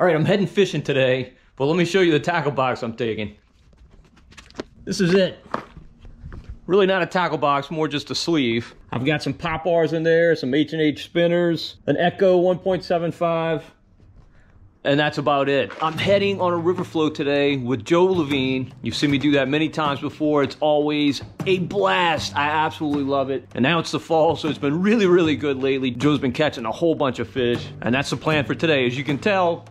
All right, I'm heading fishing today, but let me show you the tackle box I'm taking. This is it. Really not a tackle box, more just a sleeve. I've got some pop bars in there, some H&H spinners, an Echo 1.75, and that's about it. I'm heading on a river float today with Joe Lavigne. You've seen me do that many times before. It's always a blast. I absolutely love it. And now it's the fall, so it's been really, really good lately. Joe's been catching a whole bunch of fish, and that's the plan for today. As you can tell,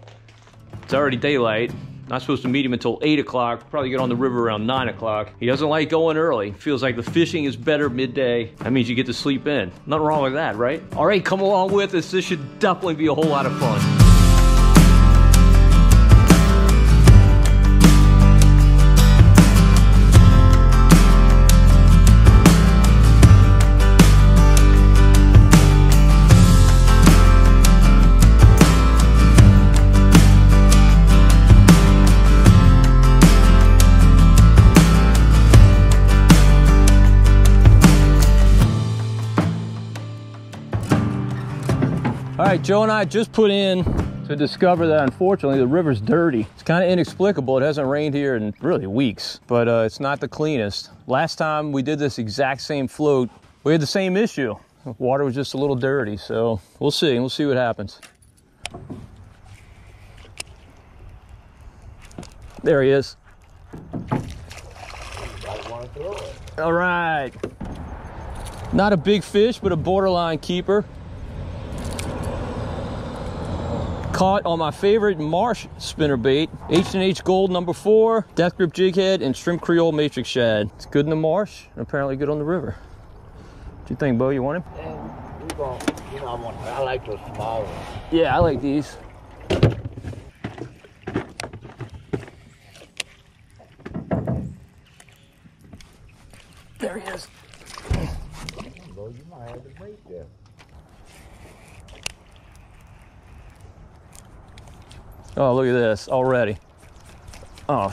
it's already daylight. Not supposed to meet him until 8 o'clock. Probably get on the river around 9 o'clock. He doesn't like going early. Feels like the fishing is better midday. That means you get to sleep in. Nothing wrong with that, right? All right, come along with us. This should definitely be a whole lot of fun. Right, Joe and I just put in to discover that unfortunately the river's dirty. It's kind of inexplicable. It hasn't rained here in really weeks, but uh, it's not the cleanest. Last time we did this exact same float, we had the same issue. Water was just a little dirty, so we'll see. We'll see what happens. There he is. All right. Not a big fish, but a borderline keeper. Caught on my favorite marsh spinner bait, H&H Gold number four, Death Grip Jig Head, and Shrimp Creole Matrix Shad. It's good in the marsh, and apparently good on the river. What do you think, Bo? You want him? And we going you know, I want, I like those small ones. Yeah, I like these. There he is. Bro, you might have to wait there. Oh, look at this already. Oh,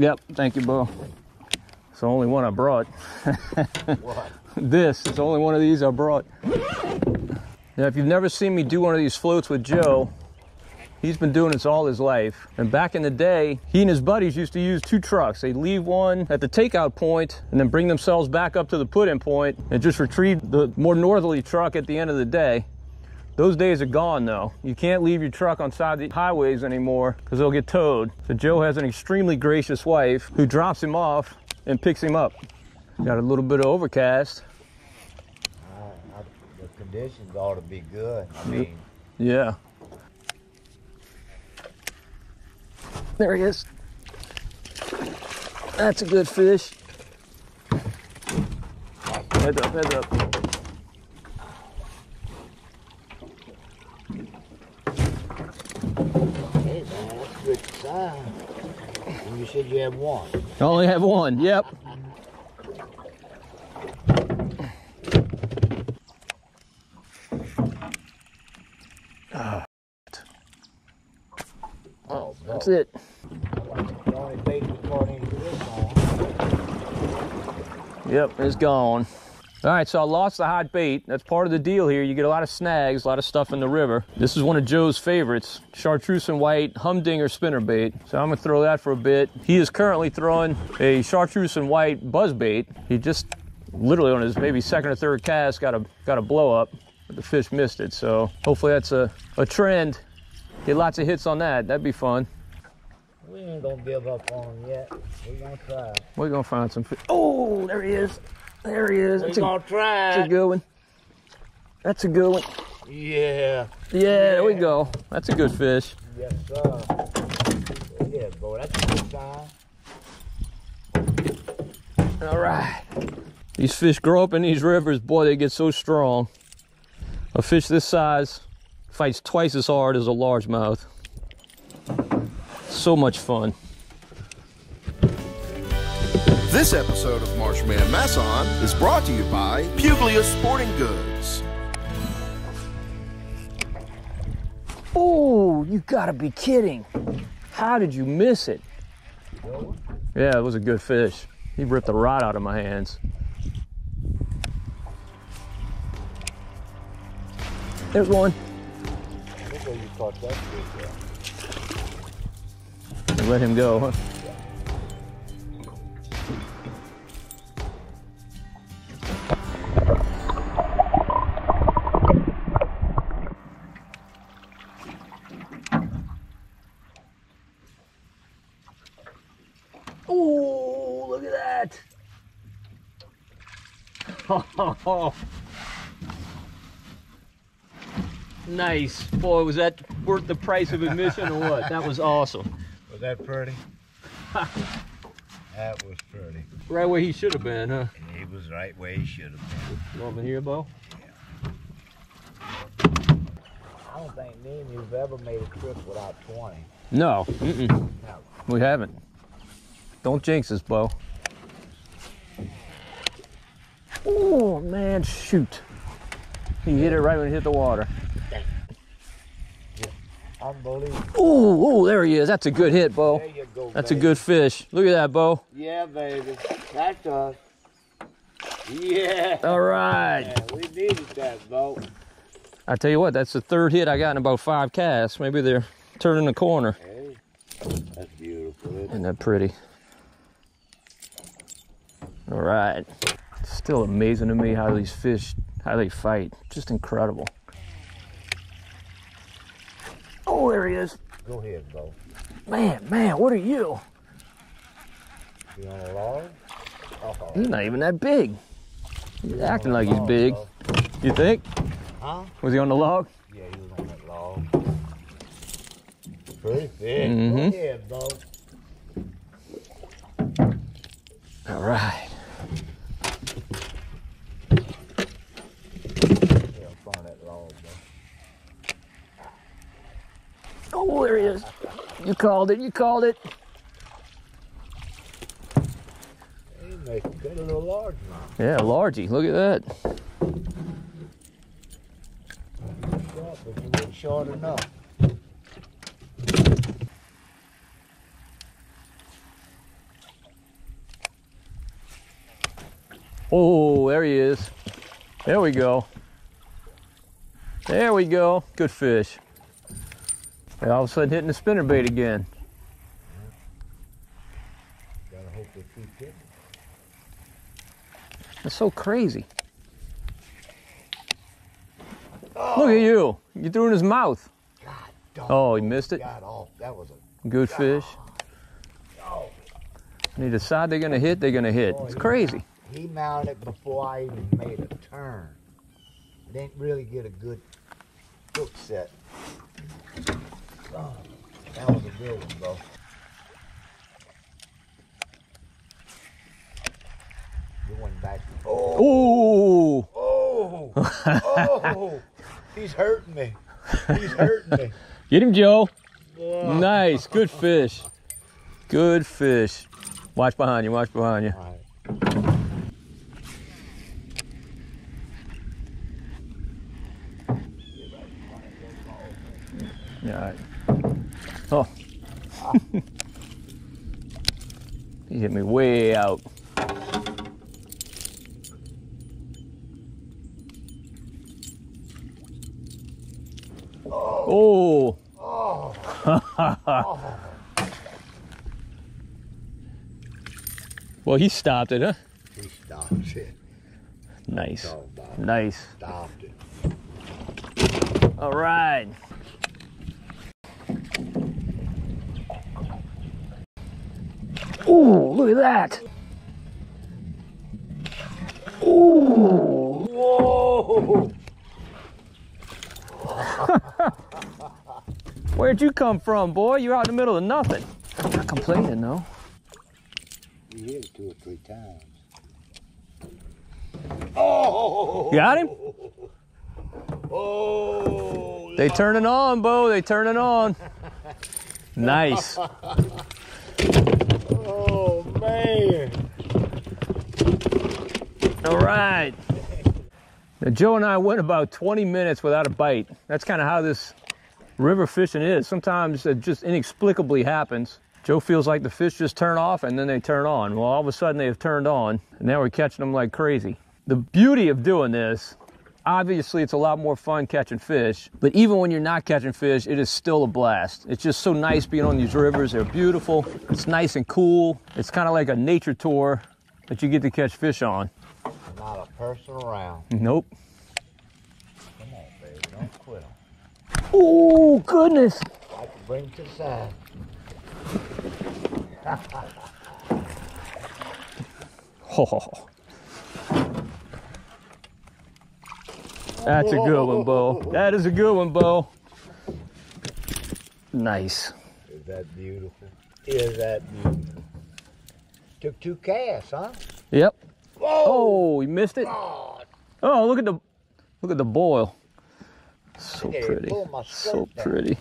Yep, thank you, Bo. It's the only one I brought. What? this, is the only one of these I brought. Now, if you've never seen me do one of these floats with Joe, he's been doing this all his life. And back in the day, he and his buddies used to use two trucks. They'd leave one at the takeout point and then bring themselves back up to the put-in point and just retrieve the more northerly truck at the end of the day. Those days are gone though. You can't leave your truck on side of the highways anymore because they'll get towed. So Joe has an extremely gracious wife who drops him off and picks him up. Got a little bit of overcast. I, I, the conditions ought to be good. I mean, Yeah. There he is. That's a good fish. Head up, head up. hey man, that's a good sign. You said you have one. I only have one. Yep. Ah. Oh, That's it. The only bait we caught into this one. Yep, it's gone. All right, so I lost the hot bait. That's part of the deal here. You get a lot of snags, a lot of stuff in the river. This is one of Joe's favorites, chartreuse and white humdinger spinner bait. So I'm gonna throw that for a bit. He is currently throwing a chartreuse and white buzz bait. He just literally on his maybe second or third cast got a got a blow up, but the fish missed it. So hopefully that's a, a trend. Get lots of hits on that. That'd be fun. Ain't gonna give up on him yet. We're gonna try. We're gonna find some fish. Oh, there he is. There he is. We That's a, gonna try. that's a good one. That's a good one. Yeah. Yeah, there we go. That's a good fish. Yes, sir. Yeah, boy, that's a good sign. All right. These fish grow up in these rivers, boy, they get so strong. A fish this size fights twice as hard as a largemouth. So much fun. This episode of Marshman Masson is brought to you by Puglia Sporting Goods. Oh, you gotta be kidding. How did you miss it? Yeah, it was a good fish. He ripped the rod out of my hands. There's one. Look how you caught that fish there. Let him go. Oh, look at that. nice. Boy, was that worth the price of admission or what? That was awesome. Was that pretty? that was pretty. Right where he should have been, huh? And he was right where he should have been. You want me here, Bo? Yeah. I don't think me and you've ever made a trip without 20. No. Mm-mm. No. We haven't. Don't jinx us, Bo. Oh, man, shoot. He hit it right when he hit the water. Unbelievable. Oh, oh, there he is. That's a good hit, Bo. There you go. That's a good fish. Look at that, Bo. Yeah, baby. That's us. Yeah. All right. yeah. We needed that, Bo. I tell you what, that's the third hit I got in about five casts. Maybe they're turning the corner. Hey. That's beautiful. Isn't? Isn't that pretty? All right. Still amazing to me how these fish, how they fight. Just incredible. Oh, there he is. Go ahead, Bo. Man, man, what are you? You on a log? Oh, He's not even that big. He's acting like he's big. Bo. You think? Huh? Was he on the log? Yeah, he was on that log. Pretty big. Mhm. Go ahead, Bo. All right. Yeah, in front of that log, Bo. Oh, there he is. You called it. You called it. Make a good little large one. Yeah, largy. Look at that. Short, but you short enough. Oh, there he is. There we go. There we go. Good fish. And all of a sudden hitting the spinner bait again. Gotta hope they keep hitting. That's so crazy. Look at you. You threw in his mouth. God. Oh, he missed it. That was a Good fish. dog. When they decide they're gonna hit, they're gonna hit. Oh, it's crazy. He mounted before I even made a turn. Didn't really get a good hook set. Oh, that was a good one, bro. You went back. Oh, Oh, oh, oh! He's hurting me. He's hurting me. get him, Joe. Oh. Nice. Good fish. Good fish. Watch behind you. Watch behind you. All right. Yeah. all right. Oh. he hit me way out. Oh. oh. well, he stopped it, huh? He stopped it. Nice. Nice. Stopped it. All right. Ooh, look at that. Ooh. Whoa! Where'd you come from, boy? You're out in the middle of nothing. I'm not complaining, though. You hit it two or three times. Oh! You Got him? Oh! They turning on, Bo. They turning on. Nice. Oh man! All right. Now, Joe and I went about 20 minutes without a bite. That's kind of how this river fishing is. Sometimes it just inexplicably happens. Joe feels like the fish just turn off and then they turn on. Well, all of a sudden they have turned on and now we're catching them like crazy. The beauty of doing this, obviously it's a lot more fun catching fish, but even when you're not catching fish, it is still a blast. It's just so nice being on these rivers. They're beautiful. It's nice and cool. It's kind of like a nature tour that you get to catch fish on. Person around. Nope. Come on, baby. Don't quit. Oh, goodness. I can bring 'em to the side. Oh. That's a good one, Bo. That is a good one, Bo. Nice. Is that beautiful? Is that beautiful? Took two casts, huh? Yep. Whoa! Oh, you missed it. God. Oh, look at the look at the boil. So Yeah, pretty. So down. pretty.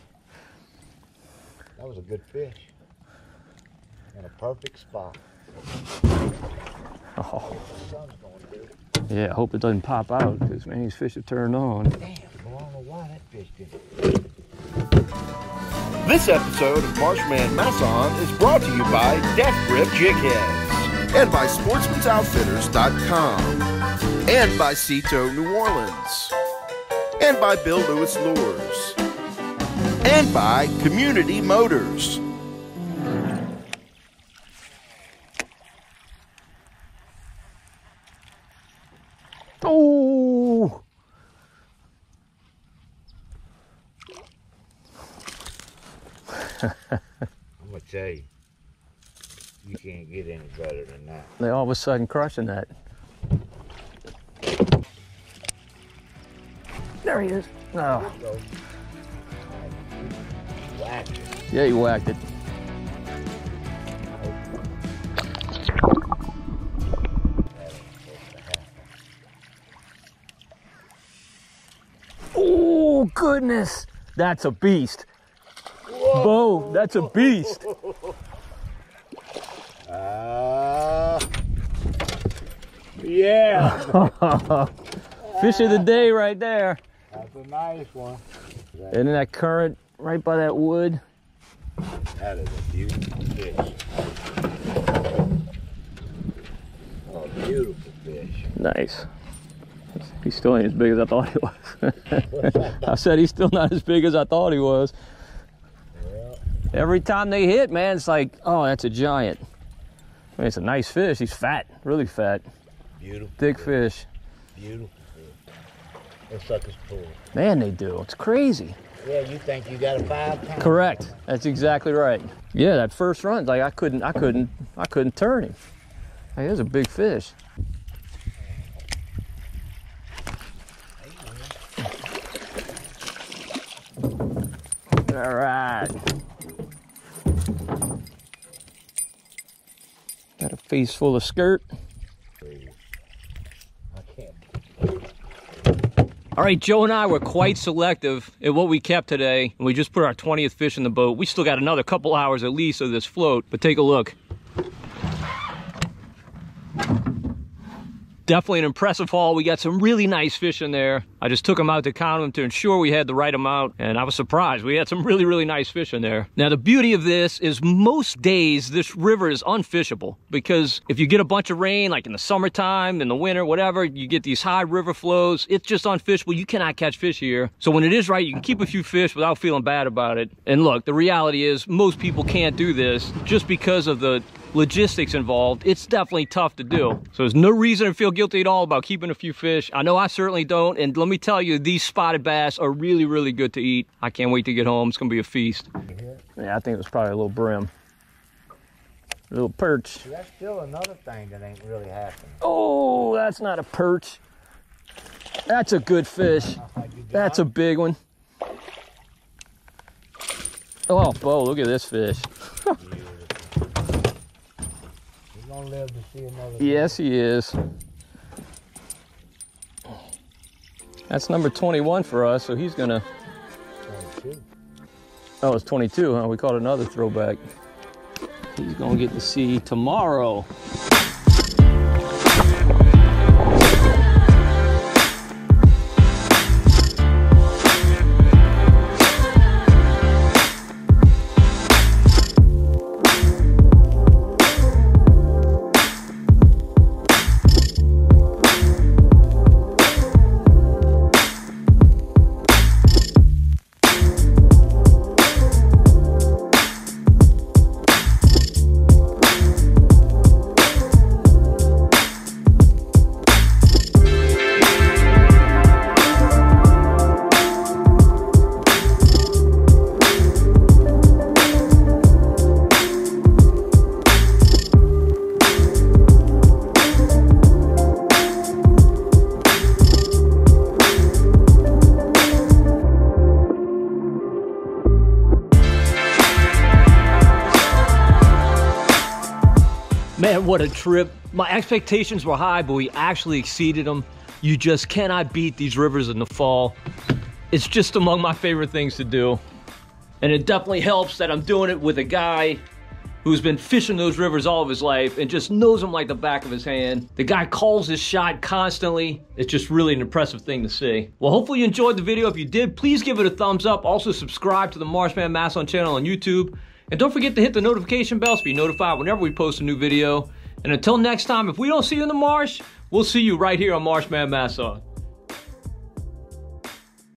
That was a good fish. In a perfect spot. Oh, The sun's going to do it. yeah. I hope it doesn't pop out because man, these fish have turned on. Damn, I don't know why that fish didn't. This episode of Marshman Masson is brought to you by Death Grip Jig Heads and by Sportsman'sOutfitters.com and by Cito New Orleans. And by Bill Lewis Lures. And by Community Motors. Oh, I'm going to tell you. You can't get any better than that. they all of a sudden crushing that. There he is. Oh, So, whack it. yeah, he whacked it. Oh goodness, that's a beast. Bo, that's a beast. Uh, yeah. Fish of the day right there. That's a nice one. And then that current right by that wood. That is a beautiful fish. Oh, beautiful fish. Nice. He's still ain't as big as I thought he was. I said he's still not as big as I thought he was. Well, Every time they hit, man, it's like, oh, that's a giant. I mean, it's a nice fish. He's fat, really fat, beautiful. thick fish. Beautiful fish. Those suckers pull. Man, they do. It's crazy. Yeah, you think you got a five pound? Correct. That's exactly right. Yeah, that first run, like I couldn't, I couldn't, I couldn't turn him. Like, it was a big fish. All right. Got a face full of skirt. I can't. All right, Joe and I were quite selective at what we kept today, and we just put our 20th fish in the boat. We still got another couple hours at least of this float, but take a look. Definitely an impressive haul. We got some really nice fish in there. I just took them out to count them to ensure we had the right amount, and I was surprised. We had some really, really nice fish in there. Now, the beauty of this is most days this river is unfishable because if you get a bunch of rain, like in the summertime, in the winter, whatever, you get these high river flows, it's just unfishable. You cannot catch fish here. So when it is right, you can keep a few fish without feeling bad about it. And look, the reality is most people can't do this just because of the logistics involved, it's definitely tough to do. So there's no reason to feel guilty at all about keeping a few fish. I know I certainly don't. And let me tell you, these spotted bass are really, really good to eat. I can't wait to get home. It's going to be a feast. Yeah, I think it was probably a little brim. A little perch. See, that's still another thing that ain't really happening. Oh, that's not a perch. That's a good fish. That's a big one. Oh, Bo, look at this fish. Gonna live to see another. Yes, he is. That's number 21 for us, so he's gonna. day, too. Oh, it's 22, huh? We caught another throwback. He's gonna get to see tomorrow. Trip. My expectations were high, but we actually exceeded them. You just cannot beat these rivers in the fall. It's just among my favorite things to do. And it definitely helps that I'm doing it with a guy who's been fishing those rivers all of his life and just knows them like the back of his hand. The guy calls his shot constantly. It's just really an impressive thing to see. Well, hopefully you enjoyed the video. If you did, please give it a thumbs up. Also subscribe to the Marshman Masson channel on YouTube. And don't forget to hit the notification bell to be notified whenever we post a new video. And until next time, if we don't see you in the marsh, we'll see you right here on Marshman Masson.